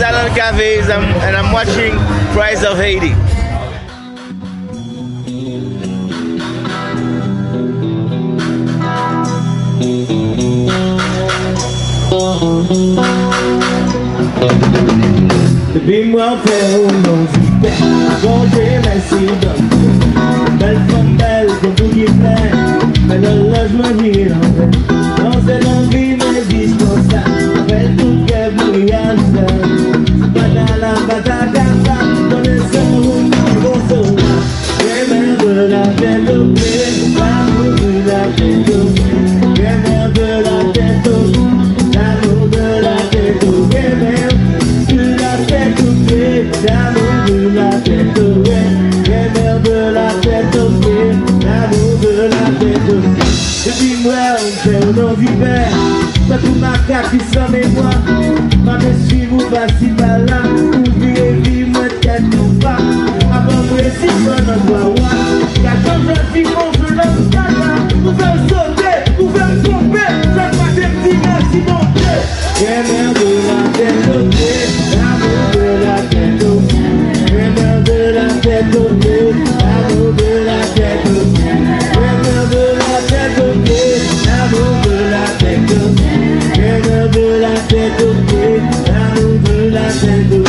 Alan Caves and, um, and I'm watching Prides of Haiti. Mwen ou fè ou nan vive Mwen tou maka ki san mè mwen can't. I'm no good, I can't I can't. I'm I can't I can't. I'm I can't.